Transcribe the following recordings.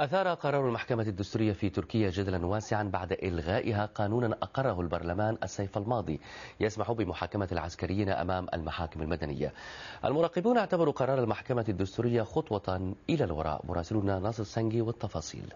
أثار قرار المحكمة الدستورية في تركيا جدلا واسعا بعد إلغائها قانونا أقره البرلمان الصيف الماضي يسمح بمحاكمة العسكريين أمام المحاكم المدنية. المراقبون اعتبروا قرار المحكمة الدستورية خطوة إلى الوراء. مراسلنا ناصر سنجي والتفاصيل.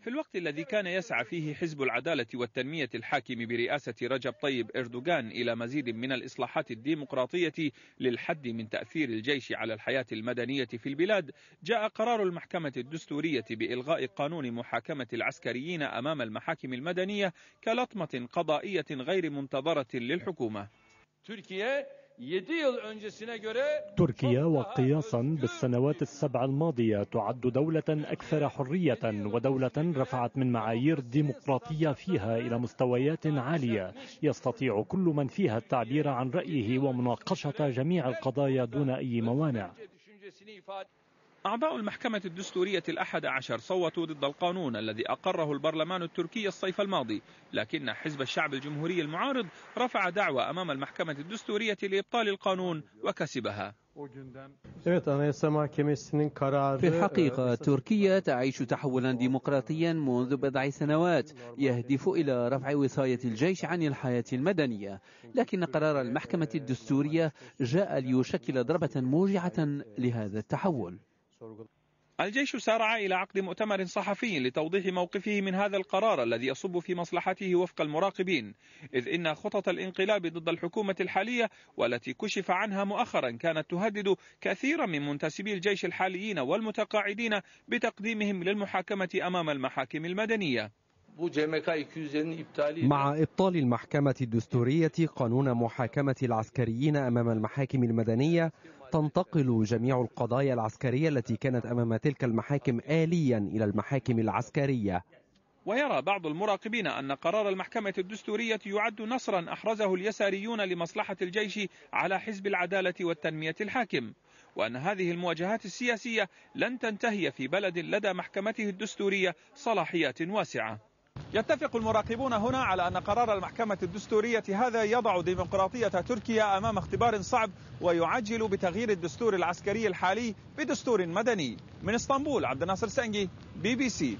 في الوقت الذي كان يسعى فيه حزب العدالة والتنمية الحاكم برئاسة رجب طيب إردوغان إلى مزيد من الإصلاحات الديمقراطية للحد من تأثير الجيش على الحياة المدنية في البلاد جاء قرار المحكمة الدستورية بإلغاء قانون محاكمة العسكريين أمام المحاكم المدنية كلطمة قضائية غير منتظرة للحكومة. تركيا تركيا وقياسا بالسنوات السبع الماضية تعد دولة أكثر حرية ودولة رفعت من معايير الديمقراطية فيها إلى مستويات عالية. يستطيع كل من فيها التعبير عن رأيه ومناقشة جميع القضايا دون أي موانع. أعضاء المحكمة الدستورية الأحد عشر صوتوا ضد القانون الذي أقره البرلمان التركي الصيف الماضي لكن حزب الشعب الجمهوري المعارض رفع دعوى أمام المحكمة الدستورية لإبطال القانون وكسبها. في الحقيقة تركيا تعيش تحولا ديمقراطيا منذ بضع سنوات يهدف إلى رفع وصاية الجيش عن الحياة المدنية. لكن قرار المحكمة الدستورية جاء ليشكل ضربة موجعة لهذا التحول. الجيش سارع إلى عقد مؤتمر صحفي لتوضيح موقفه من هذا القرار الذي يصب في مصلحته وفق المراقبين إذ إن خطط الانقلاب ضد الحكومة الحالية والتي كشف عنها مؤخرا كانت تهدد كثيرا من منتسبي الجيش الحاليين والمتقاعدين بتقديمهم للمحاكمة أمام المحاكم المدنية. مع إبطال المحكمة الدستورية قانون محاكمة العسكريين أمام المحاكم المدنية تنتقل جميع القضايا العسكرية التي كانت أمام تلك المحاكم آليا إلى المحاكم العسكرية. ويرى بعض المراقبين أن قرار المحكمة الدستورية يعد نصرا أحرزه اليساريون لمصلحة الجيش على حزب العدالة والتنمية الحاكم وأن هذه المواجهات السياسية لن تنتهي في بلد لدى محكمته الدستورية صلاحيات واسعة. يتفق المراقبون هنا على أن قرار المحكمة الدستورية هذا يضع ديمقراطية تركيا أمام اختبار صعب ويعجل بتغيير الدستور العسكري الحالي بدستور مدني. من إسطنبول عبد الناصر سانجي بي بي سي.